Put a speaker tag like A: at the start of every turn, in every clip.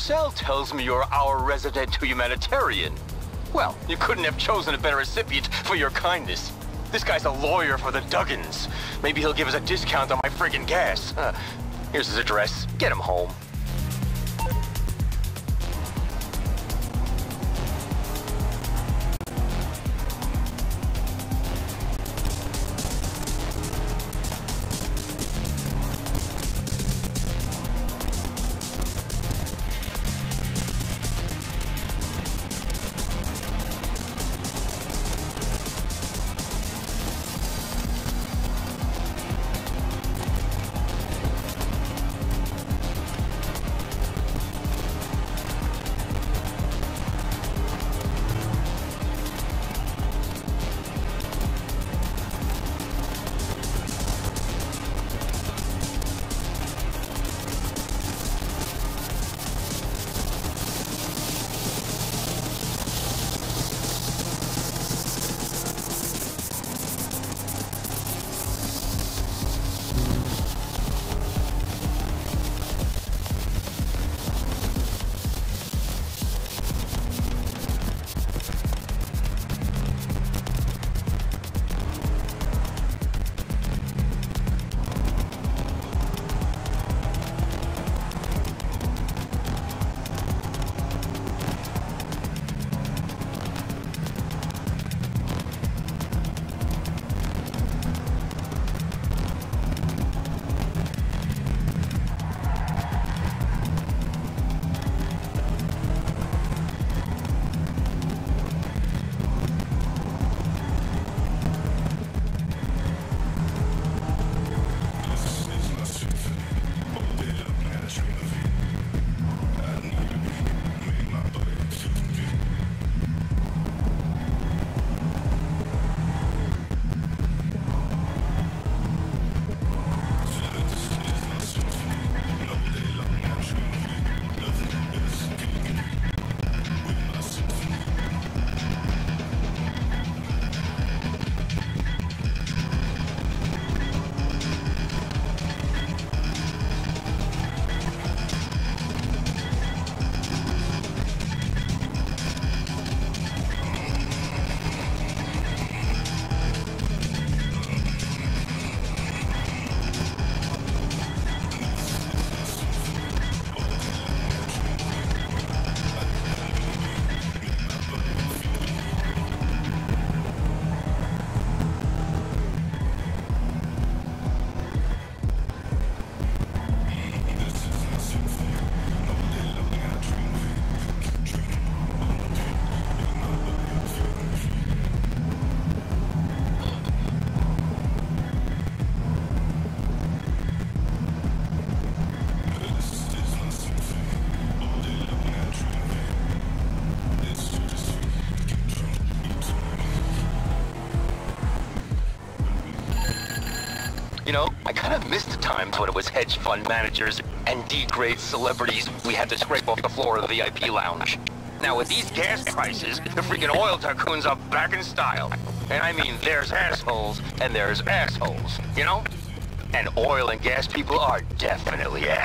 A: Marcel tells me you're our resident humanitarian. Well, you couldn't have chosen a better recipient for your kindness. This guy's a lawyer for the Duggans. Maybe he'll give us a discount on my friggin' gas. Uh, here's his address. Get him home. I kind of missed the times when it was hedge fund managers and D-grade celebrities we had to scrape off the floor of the VIP lounge. Now with these gas prices, the freaking oil tycoons are back in style. And I mean, there's assholes and there's assholes, you know? And oil and gas people are definitely assholes.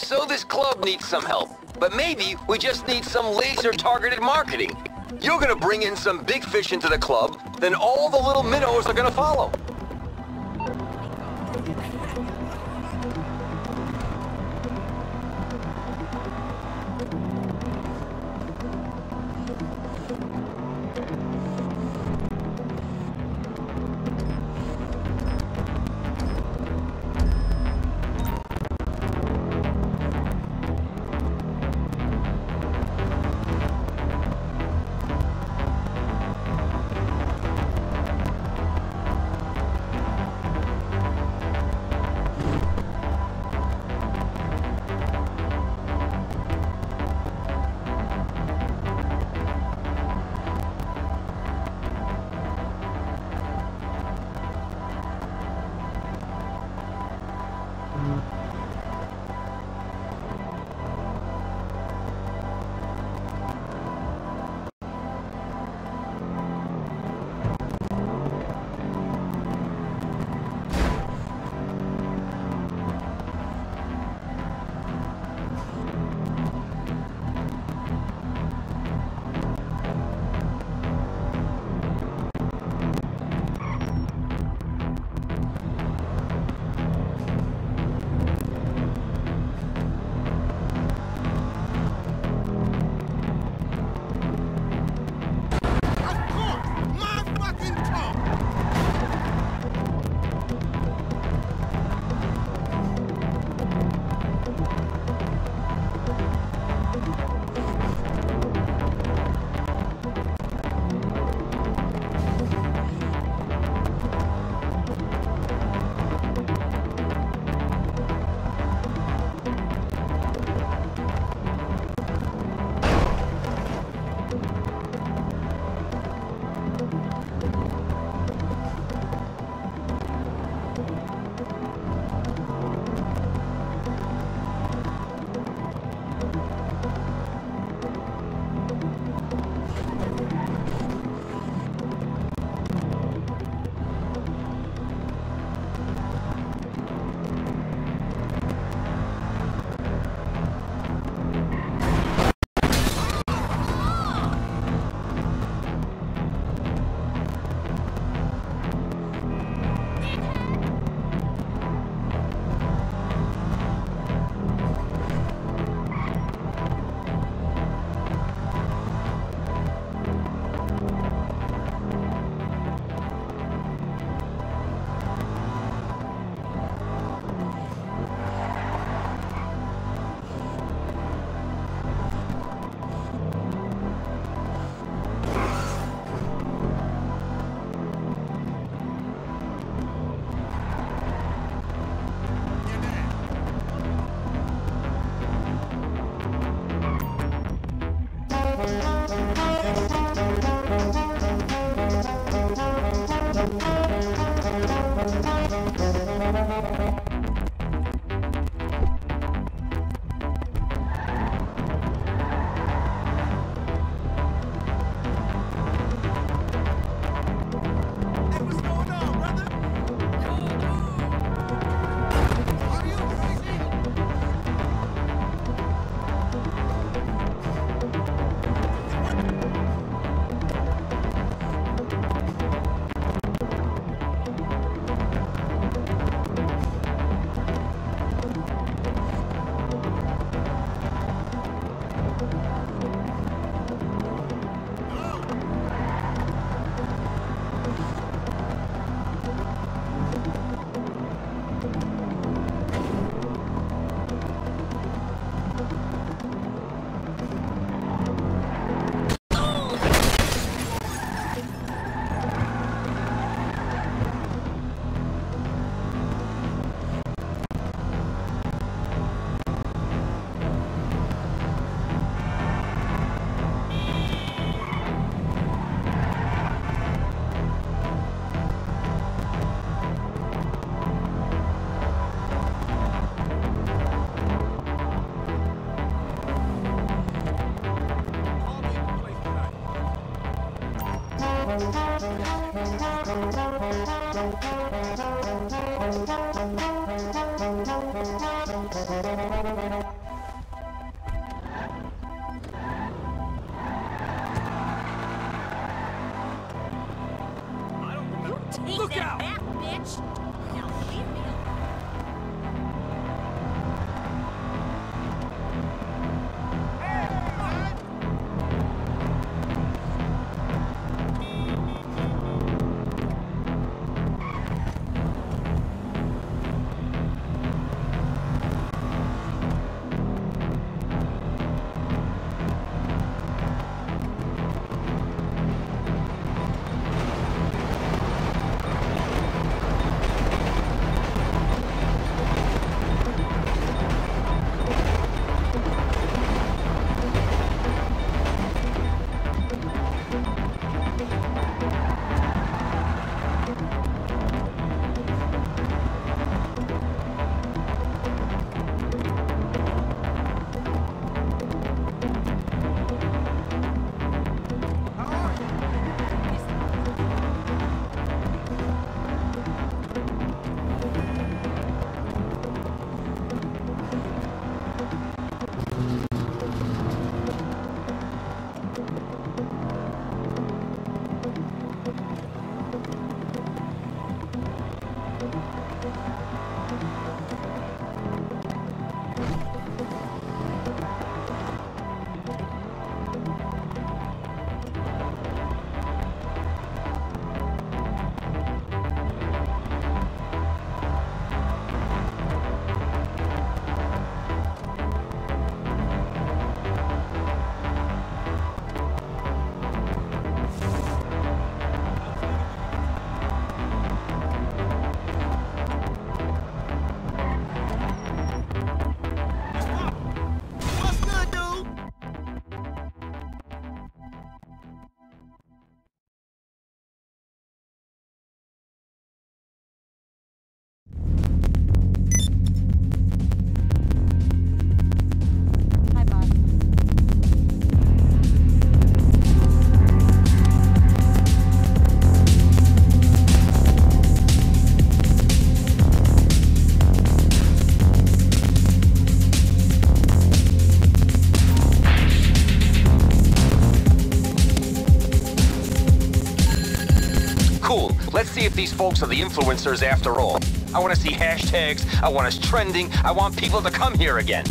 A: So this club needs some help. But maybe we just need some laser-targeted marketing. You're gonna bring in some big fish into the club, then all the little minnows are gonna follow.
B: If
A: these folks are the influencers after all. I want to see hashtags. I want us trending. I want people to come here again.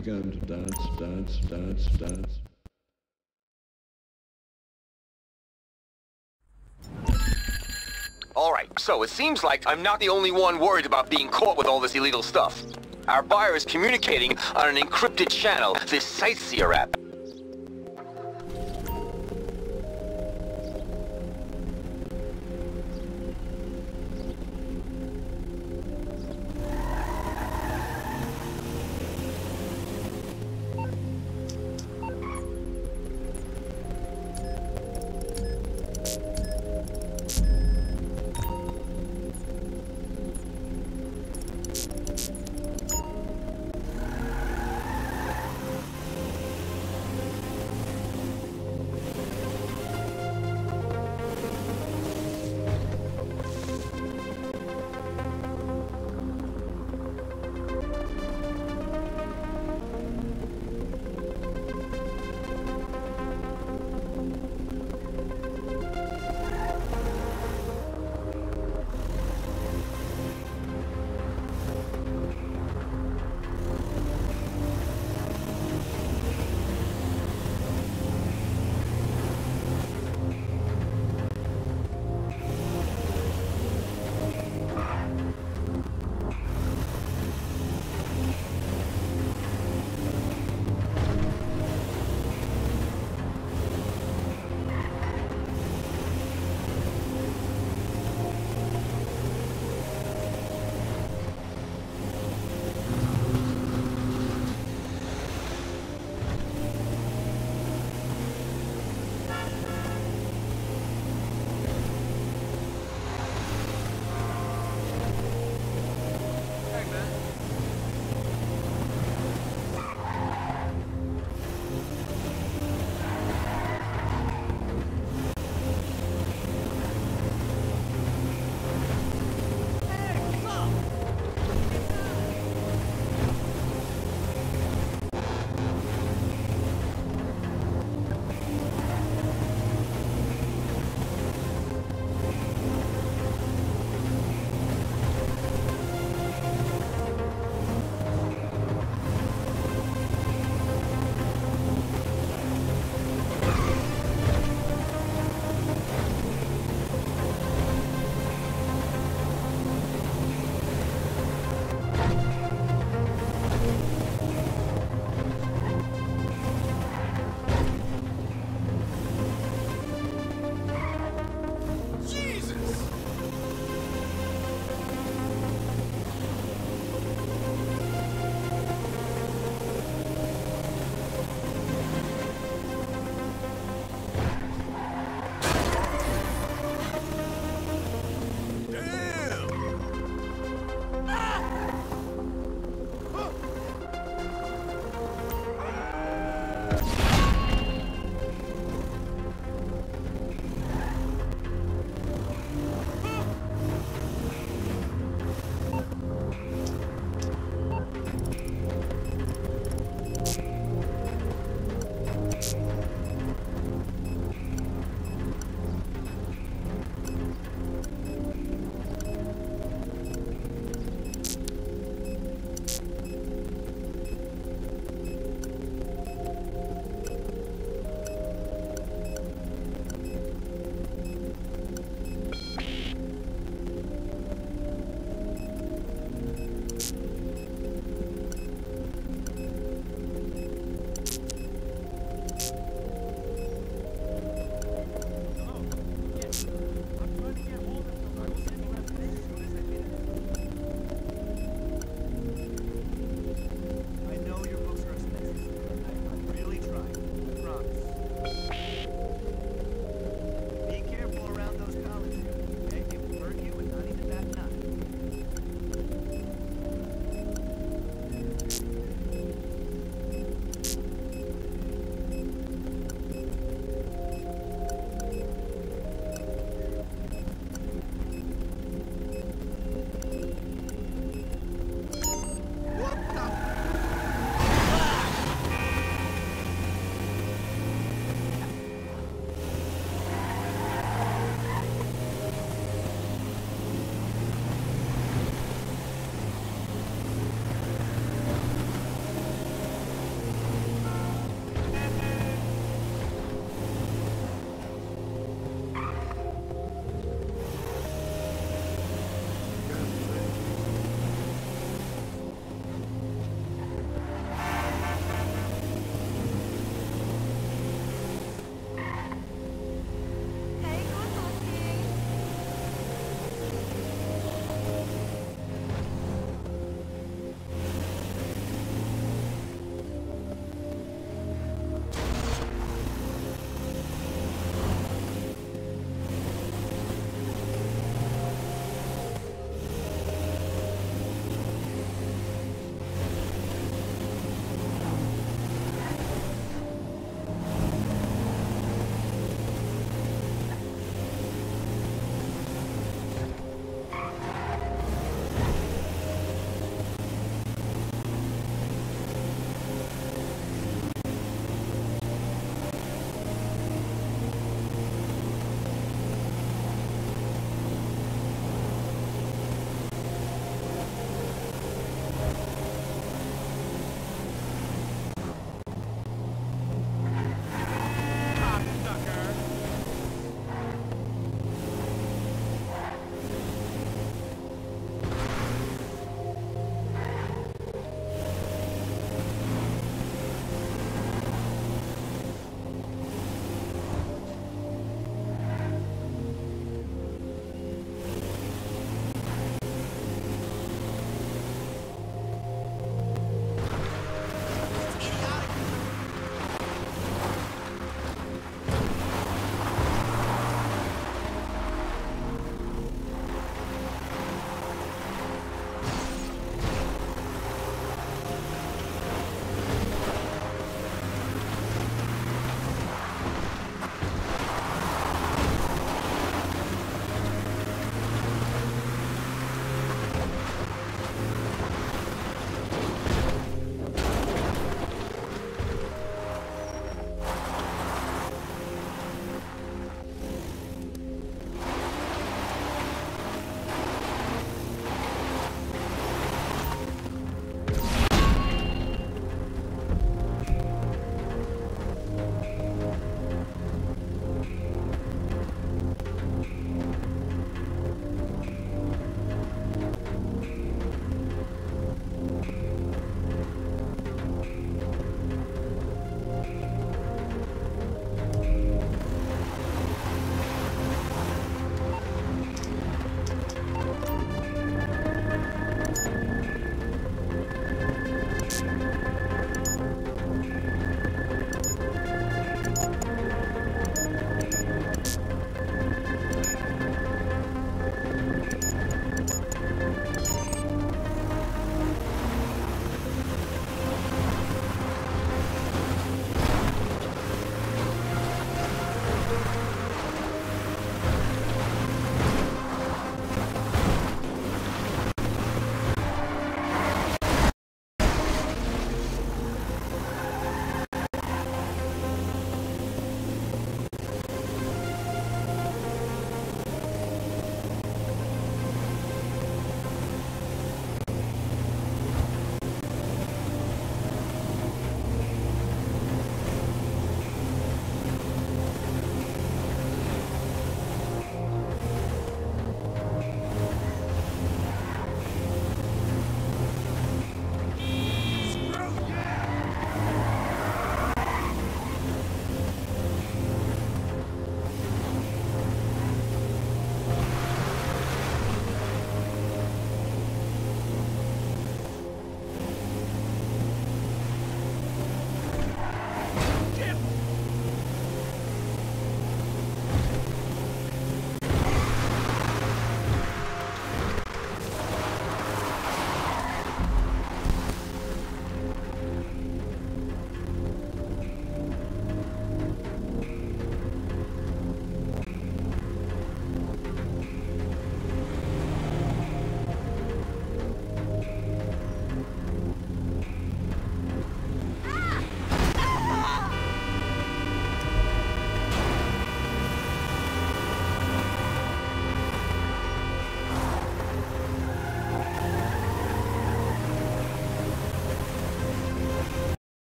C: Began to dance, dance, dance, dance.
A: All right, so it seems like I'm not the only one worried about being caught with all this illegal stuff. Our buyer is communicating on an encrypted channel, this Sightseer app.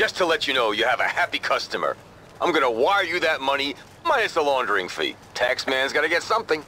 A: Just to let you know, you have a happy customer. I'm gonna wire you that money, minus the laundering fee. Taxman's gotta get something.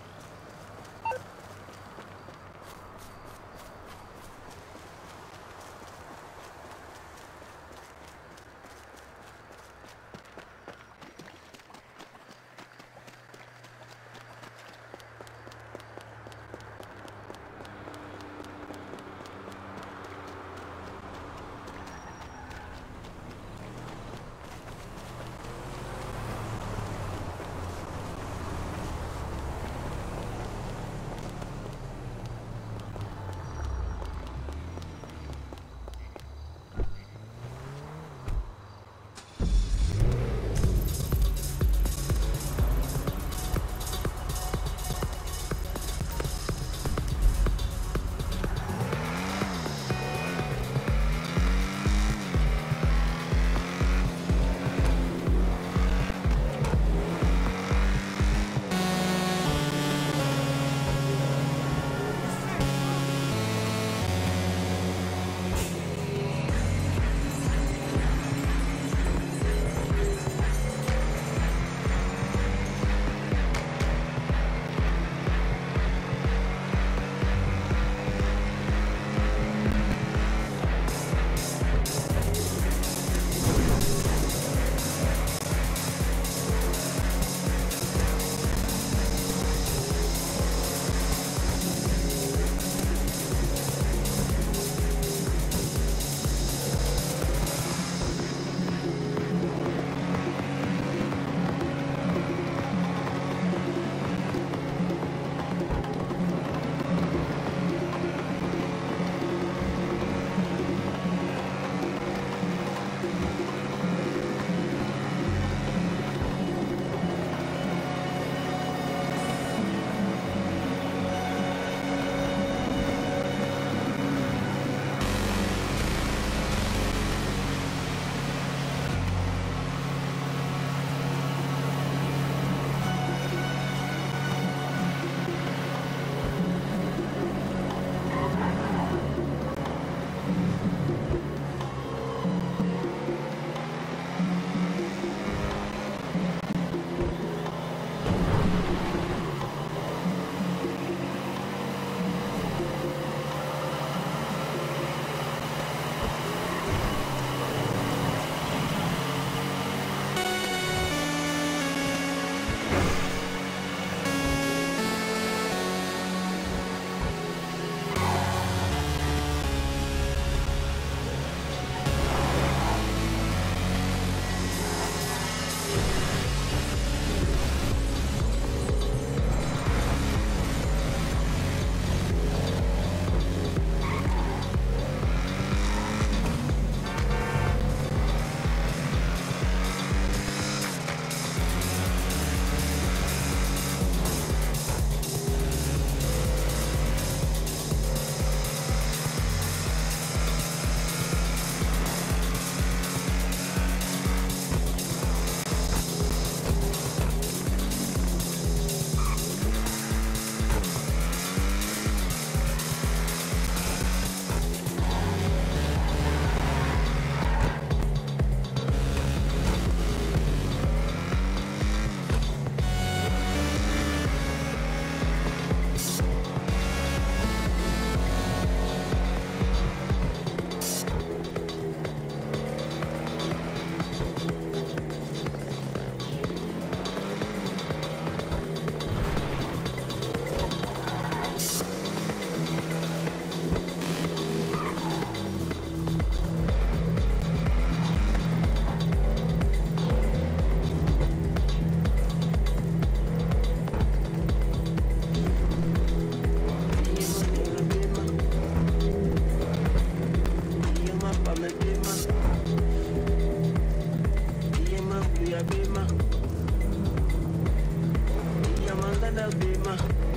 A: Alabama.